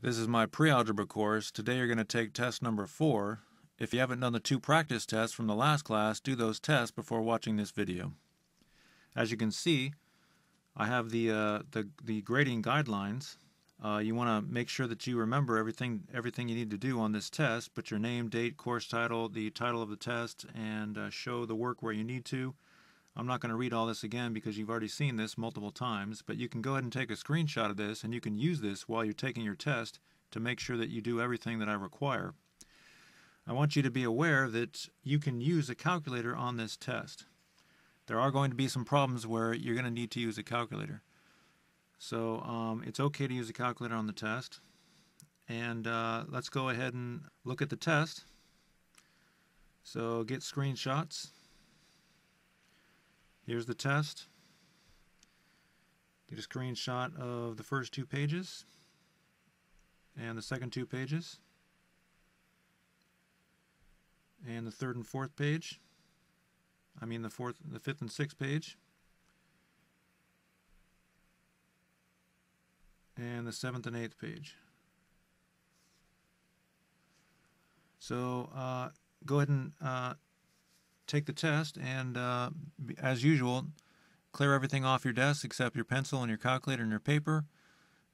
This is my pre-algebra course. Today you're going to take test number four. If you haven't done the two practice tests from the last class, do those tests before watching this video. As you can see, I have the, uh, the, the grading guidelines. Uh, you want to make sure that you remember everything, everything you need to do on this test. Put your name, date, course title, the title of the test, and uh, show the work where you need to. I'm not going to read all this again because you've already seen this multiple times, but you can go ahead and take a screenshot of this and you can use this while you're taking your test to make sure that you do everything that I require. I want you to be aware that you can use a calculator on this test. There are going to be some problems where you're going to need to use a calculator. So um, it's okay to use a calculator on the test. And uh, let's go ahead and look at the test. So get screenshots. Here's the test. Get a screenshot of the first two pages and the second two pages and the third and fourth page. I mean the fourth, the fifth and sixth page. And the seventh and eighth page. So uh, go ahead and uh, take the test and, uh, as usual, clear everything off your desk except your pencil and your calculator and your paper.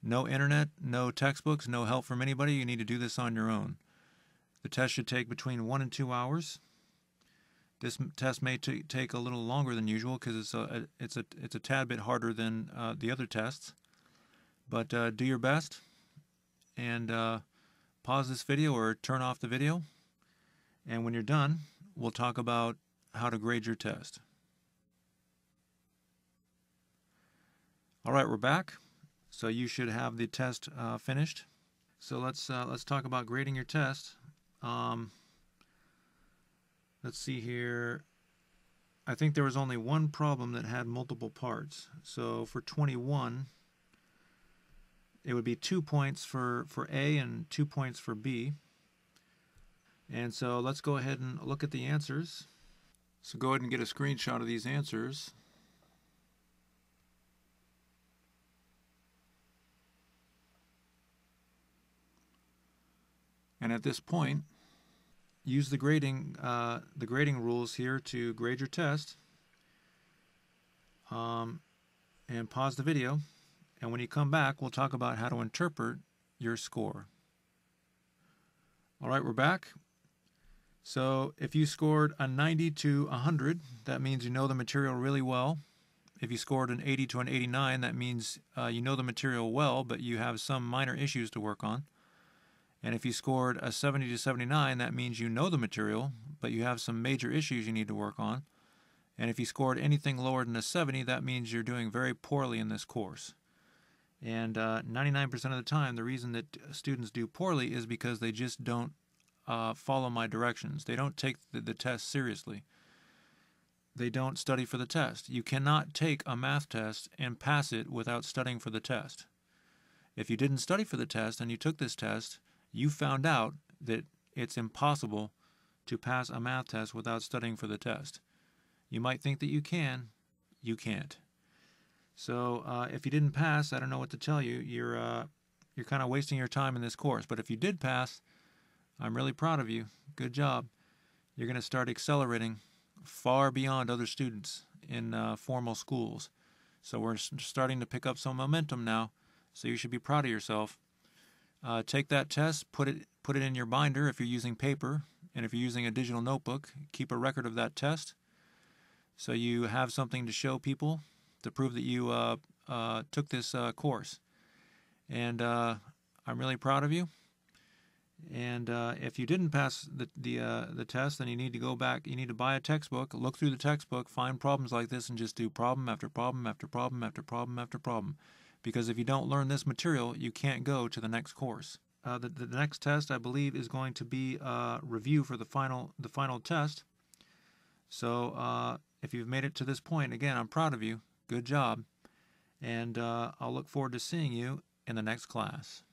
No internet, no textbooks, no help from anybody. You need to do this on your own. The test should take between one and two hours. This test may take a little longer than usual because it's a it's a it's a tad bit harder than uh, the other tests. But uh, do your best and uh, pause this video or turn off the video. And when you're done, we'll talk about how to grade your test. All right, we're back. So you should have the test uh, finished. So let's uh, let's talk about grading your test. Um, let's see here. I think there was only one problem that had multiple parts. So for 21, it would be two points for, for A and two points for B. And so let's go ahead and look at the answers. So go ahead and get a screenshot of these answers. And at this point, use the grading uh, the grading rules here to grade your test. Um, and pause the video. And when you come back, we'll talk about how to interpret your score. All right, we're back. So if you scored a 90 to 100, that means you know the material really well. If you scored an 80 to an 89, that means uh, you know the material well, but you have some minor issues to work on. And if you scored a 70 to 79, that means you know the material, but you have some major issues you need to work on. And if you scored anything lower than a 70, that means you're doing very poorly in this course. And 99% uh, of the time, the reason that students do poorly is because they just don't uh, follow my directions. They don't take the, the test seriously. They don't study for the test. You cannot take a math test and pass it without studying for the test. If you didn't study for the test and you took this test, you found out that it's impossible to pass a math test without studying for the test. You might think that you can, you can't. So uh, if you didn't pass, I don't know what to tell you. You're uh, you're kind of wasting your time in this course. But if you did pass, I'm really proud of you. Good job. You're going to start accelerating far beyond other students in uh, formal schools. So we're starting to pick up some momentum now. So you should be proud of yourself. Uh, take that test, put it put it in your binder if you're using paper, and if you're using a digital notebook, keep a record of that test. So you have something to show people to prove that you uh, uh took this uh, course. And uh, I'm really proud of you. And uh, if you didn't pass the the uh, the test, then you need to go back. You need to buy a textbook, look through the textbook, find problems like this, and just do problem after problem after problem after problem after problem. Because if you don't learn this material, you can't go to the next course. Uh, the, the next test, I believe, is going to be a review for the final the final test. So uh, if you've made it to this point, again, I'm proud of you. Good job, and uh, I'll look forward to seeing you in the next class.